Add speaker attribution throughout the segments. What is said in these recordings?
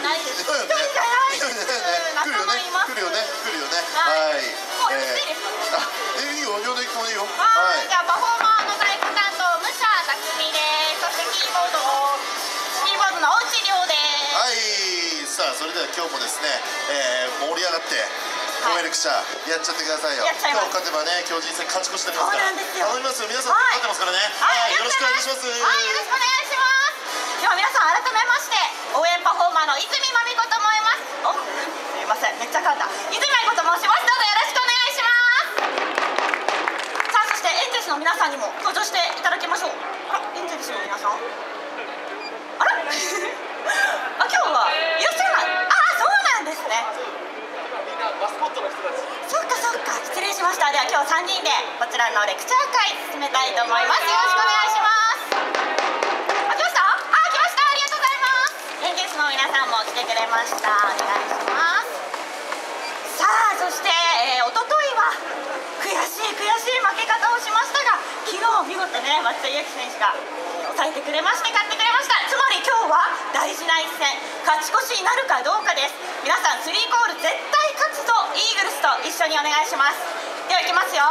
Speaker 1: ゃないです。一人じゃないです。仲間います。
Speaker 2: 来るよね来るよね
Speaker 1: はい。もういい。です。か。
Speaker 2: あいい。よ呼んでいってもい。いよ
Speaker 1: はい、じゃあパフォーマーの太鼓担当武者匠です。そしてキーボードをキーボードの大内亮です。
Speaker 2: はい。さあそれでは今日もです。ね、えー、盛り上がってコメルクチャーやっちゃってください。よ
Speaker 1: い
Speaker 2: 今日勝てばね今日人生勝ち越してます。から
Speaker 1: す。
Speaker 2: 頼みます。よ皆さん勝ってます。からね
Speaker 1: はい、
Speaker 2: よろしくお願いします。
Speaker 1: はい、よろしくお願いします。では皆さん改めまして応援ーの泉まみこと申います。お、すいません、めっちゃ噛んだ。泉まみこと申します。どうぞよろしくお願いします。さあ、そしてエンゼルスの皆さんにも登場していただきましょう。あら、エンゼルスの皆さん？あら、あ、今日は？いらっしゃらない？あ、そうなんですね。
Speaker 3: みんなマスコットの人たち
Speaker 1: そっかそっか失礼しましたでは今日3人でこちらのレクチャー会進めたいと思いますよろしくお願いしますあ来ましたあ来ましたありがとうございますエンゲスの皆さんも来てくれましたお願いしますさあそして、えー、一昨日は悔しい悔しい負け方をしましたが昨日見事ね松田裕樹選手が抑えてくれまして勝ってくれました。つまり今日は大事な一戦。勝ち越しになるかどうかです。皆さんスリーコール絶対勝つぞ。イーグルスと一緒にお願いします。ではいきますよ。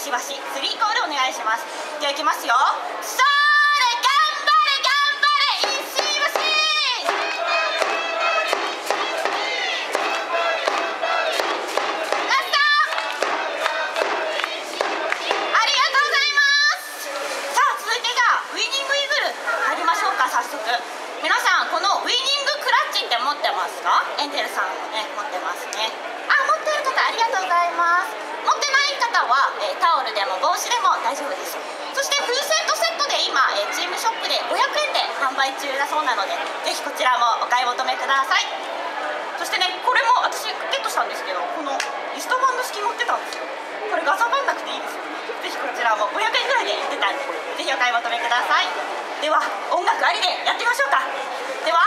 Speaker 1: 頑張れ石橋スリーコールお願いします。じゃあいきますよ頑張れ頑張れ石橋ラストありがとうございますさあ続いてじゃあウイニングイーグル入りましょうか早速皆さんこのウイニングクラッチって持ってますかエンゼルさんもね持ってますねあ持ってる方ありがとうございます持ってない方は、えータオルでも帽子でも大丈夫です。そして風船とセットで今、えチームショップで500円で販売中だそうなのでぜひこちらもお買い求めください。そしてねこれも私ゲットしたんですけどこのリストバンド式持ってたんですよ。これガサバんなくていいですよ。ぜひこちらも500円ぐらいで売ってたんでぜひお買い求めください。では音楽ありでやってみましょうか。では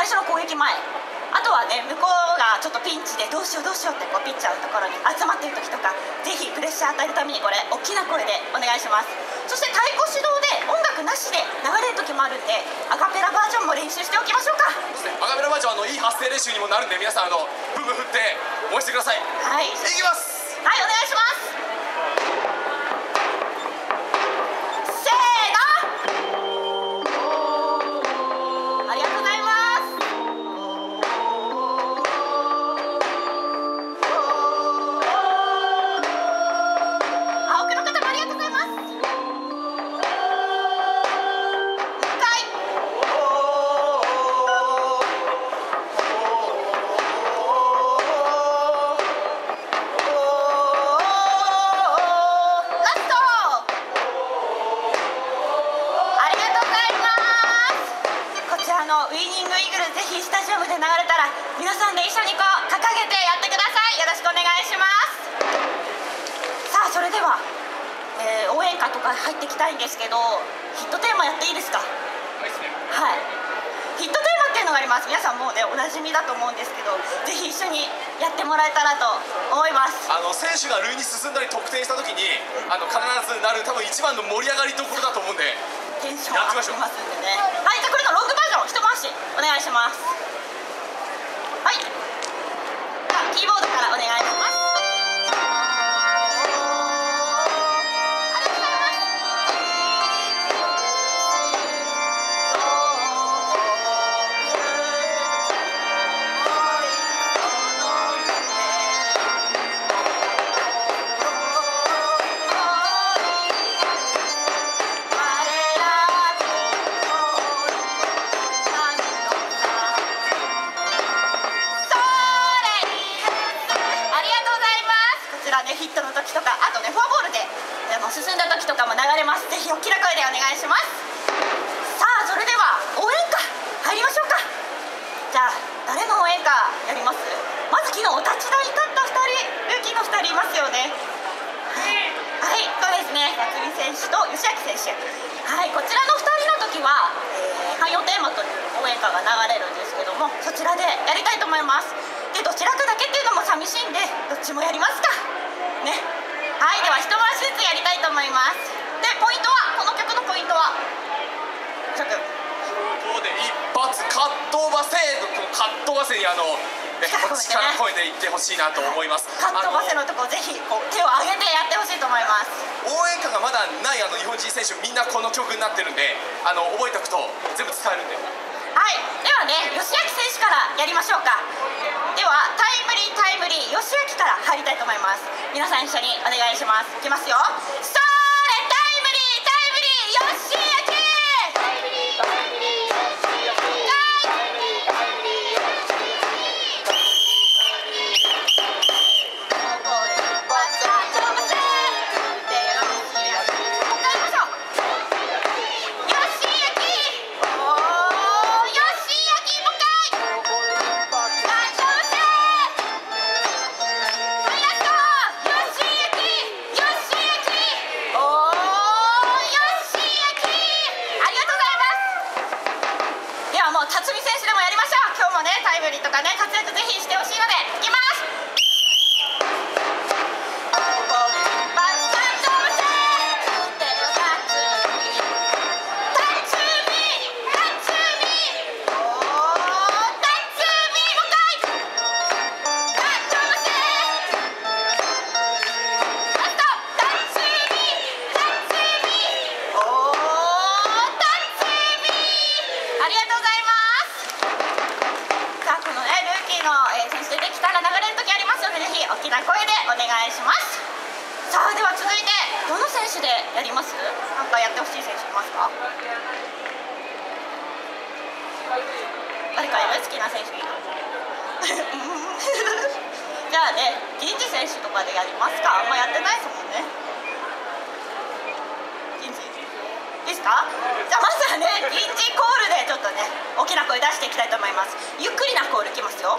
Speaker 1: 最初の攻撃前。あとはね向こうがちょっとピンチでどうしようどうしようってこうピッチャーのところに集まっている時とかぜひプレッシャー与えるためにこれ大きな声でお願いします。そして太鼓指導で音楽なしで流れる時もあるんでアカペラバージョンも練習しておきましょうか。
Speaker 3: アガメラバージョンあのいい発声練習にもなるんで皆さんあのブンブン振って応援してください。い。
Speaker 1: はい
Speaker 3: きます。
Speaker 1: はいお願いしますけどヒットテーマやっていいですか？はい。ヒットテーマっていうのがあります。皆さんもうねおなじみだと思うんですけどぜひ一緒にやってもらえたらと思います。
Speaker 3: あの選手が塁に進んだり得点した時にあの必ずなる多分一番の盛り上がりどころだと思うんで
Speaker 1: テンション上がってますんでね。はいじゃあこれのロングバージョン一回しお願いします。はい。じゃあキーボードからお願いしますらねヒットの時とかあとねフォアボールででも進んだ時とかも流れます。ぜひ大きな声でお願いします。さあそれでは応援歌入りましょうか。じゃあ誰の応援歌やります？まず昨日お立ち台に立った2人ルーキーの2人いますよね。はいそうですね。辰巳選手と吉明選手。はいこちらの2人の時は「汎、え、用、ー、テーマ」という応援歌が流れるんですけどもそちらでやりたいと思います。でどちらかだけって寂しいんでどっちもやりますか。ね。はいでは一回しずつやりたいと思います。でポイントはこの曲のポイントは。ちょっと。
Speaker 3: ここで一発カットバセこのカットバセにあのねこう力声で言ってほしいなと思います。
Speaker 1: カットバセ
Speaker 3: あの
Speaker 1: のとこぜひこう手を上げてやってほしいと思います。
Speaker 3: 応援歌がまだないあの日本人選手みんなこの曲になってるんであの覚えておくと全部使えるんで。
Speaker 1: はい。ではね吉明選手からやりましょうかリー吉明から入りたいと思います。皆さん一緒にお願いします。いきますよ。スタートやります？なんかやってほしい選手いますか？誰かいる？好きな選手いる？じゃあね銀次選手とかでやりますか？あんまやってないですもんね。銀次。ですか？じゃあまずはね銀次コールでちょっとね大きな声出していきたいと思います。ゆっくりなコールいきますよ。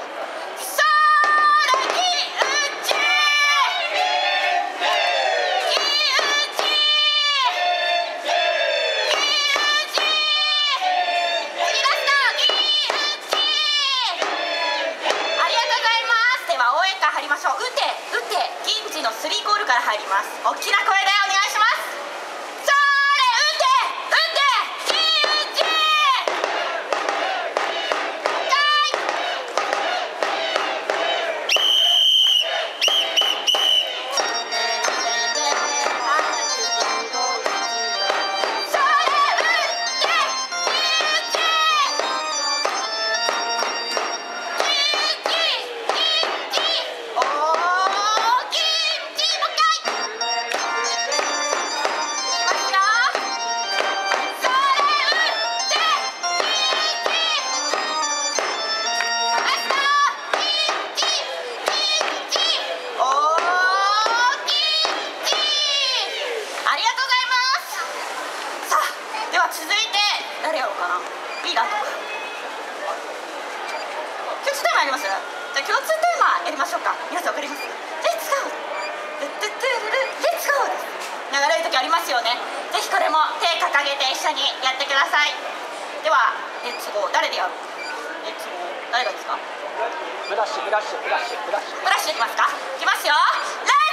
Speaker 1: 手掲げて一緒にやってください。ではレッツゴー誰でやる？レッツゴー誰がですか？
Speaker 4: フラッシュフラッシュフラッシュフラッシュ。
Speaker 1: ブラッシュでいきますか？いきますよ。レッ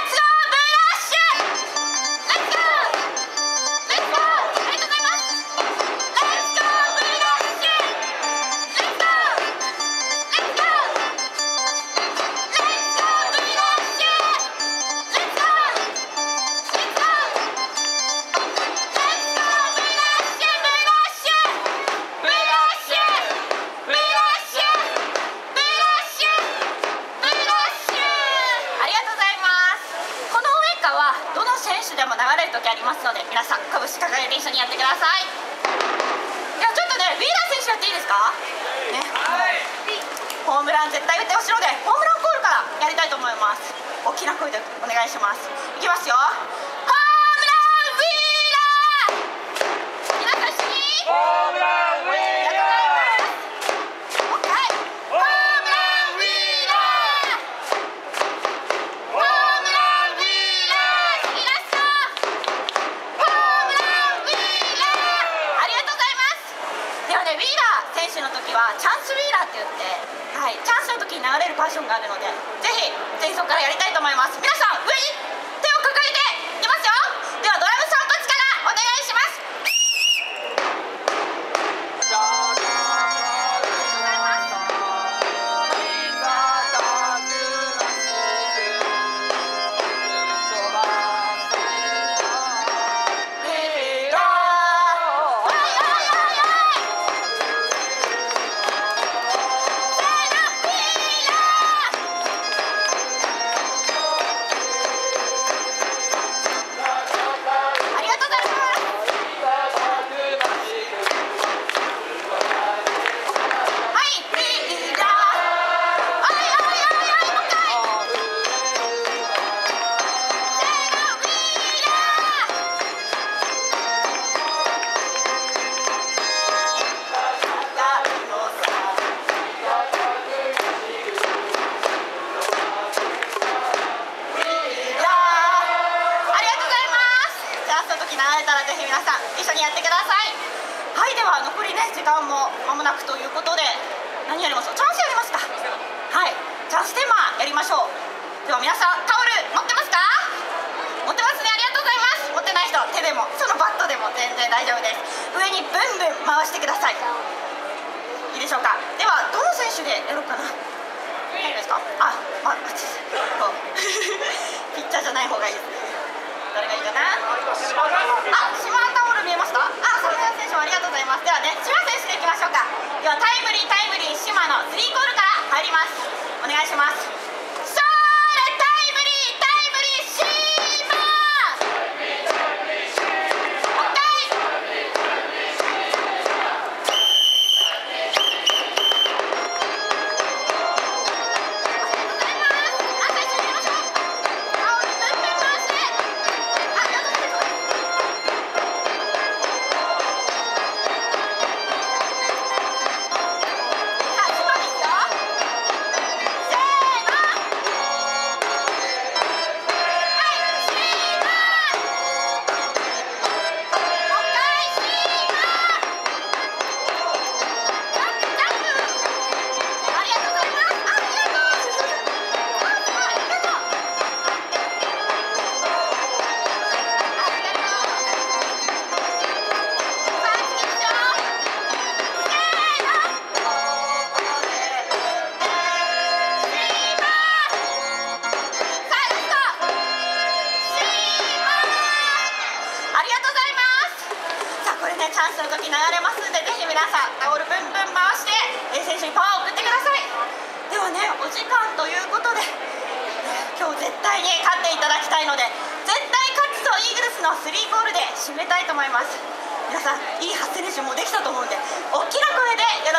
Speaker 1: 皆さん拳式掲げて一緒にやってください。ではちょっとねウィーラー選手やっていいですか？ね、ホームラン絶対打ってほしいのでホームランコールからやりたいと思います。大きな声でお願いします。いきますよ。ホームランウィーラー！皆さんムランションがあるのでぜひ前奏からやりたいと思います。皆さん上に！大丈夫です。上にブンブン回してください。いいでしょうか？ではどの選手でやろうかな。いいですか？あ、まあ、ピッチャーじゃない方がいい誰がいいかな？あ、島タオル見えました？あ、それ選手ありがとうございます。ではね、島選手でいきましょうか。ではタイムリータイムリー島のスリーコールから入ります。お願いします。さんタオルブンブン回して選手にパワーを送ってください。ではねお時間ということで今日絶対に勝っていただきたいので絶対勝つとイーグルスのスリーコールで締めたいと思います。皆さんいい発声練習もできたと思うんで大きな声でよろしくお願いします。